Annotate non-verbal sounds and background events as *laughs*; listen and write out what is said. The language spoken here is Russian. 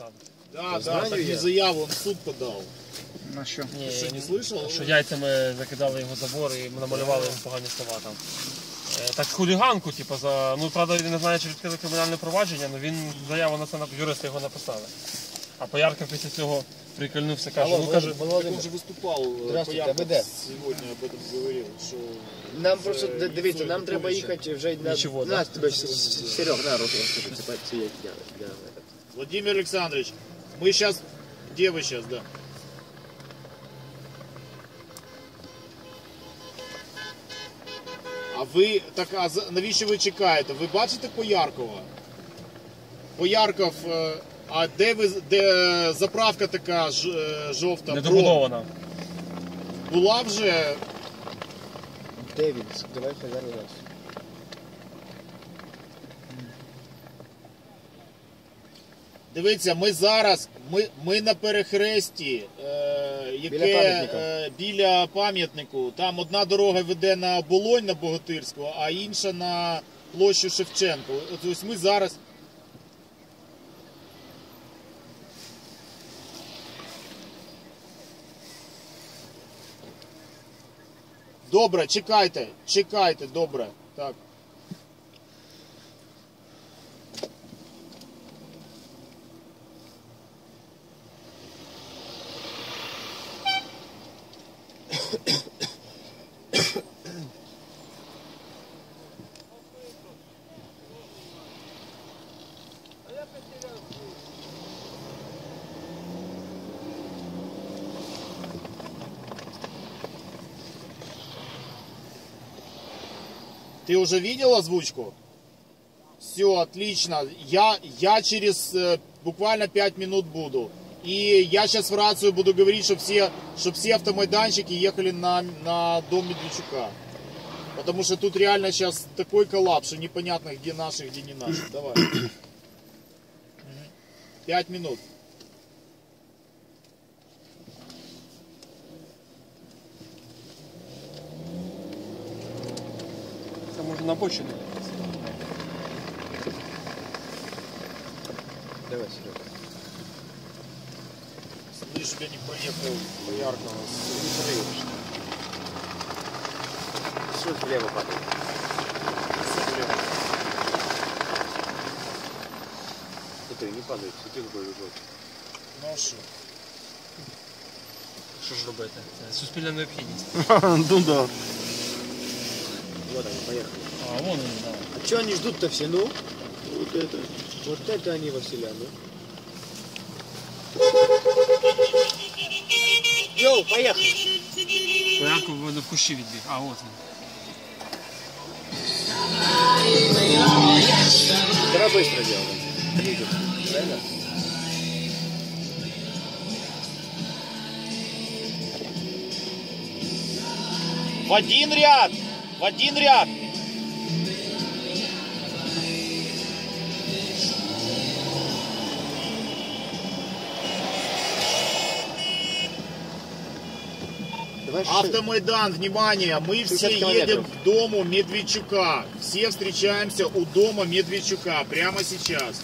посаду. Да, да, знаю так я. не заяву, он в суд подал. На що? Ні, Ты что, не ні, слышал? що яйцями закидали його забор і намалювали йому погані слова там. Е, Так хуліганку, типу, за. Ну, правда, він не знає, чи відкрили кримінальне провадження, але він заяву на це нап- юристи його написали. А Поярков після цього прикольнувся, каже, Алло, ну каже, Так Володимир, он же выступал, э, Здравствуйте, Поярков а вы де? сегодня об этом говорил, что... Нам це просто д- дивіться, Ніцой нам треба Януковича. їхати вже на Нічого, да? на тебе С- С- Серег, на руку розкажи, це це я я я этот. Владимир Александрович, мы сейчас... Где вы сейчас, да? А ви так, а навіщо ви чекаєте? Ви бачите Пояркова? Поярков, е, а де ви де заправка така ж, е, жовта? Про? недобудована. Була вже Де він? Давай хазяїн раз. Дивіться, ми зараз, ми, ми на перехресті, е, яке Біля пам'ятника. е, біля пам'ятнику. Там одна дорога веде на Болонь на Богатирську, а інша на площу Шевченко. От ось ми зараз. Добре, чекайте, чекайте, добре. Так. Ты уже видел озвучку? Все, отлично. Я, я через э, буквально 5 минут буду. И я сейчас в рацию буду говорить, чтобы все, чтоб все автомайданчики ехали на, на дом Медведчука. Потому что тут реально сейчас такой коллапс, что непонятно, где наши, где не наши. Давай. Пять минут. Це може на бочину. Давай, Серега Смотри, чтобы я не поехал Пояркова. Що влево падає? Смотри, не падает, смотри, какой лежок. Ну а что? Що ж робити? Це суспільна необхідність. *laughs* Ну да. Вот они, поехали. А, вон він, да. А что они ждут-то все, ну? Вот это. Вот это они, Василя, ну. Йоу, поехали! Поярков в в кущі відбіг. А, от він. Давай быстро делаем. Видишь? Правильно? В один ряд! В один ряд! Автомайдан, внимание, мы 60 все едем к дому Медведчука. Все встречаемся у дома Медведчука прямо сейчас.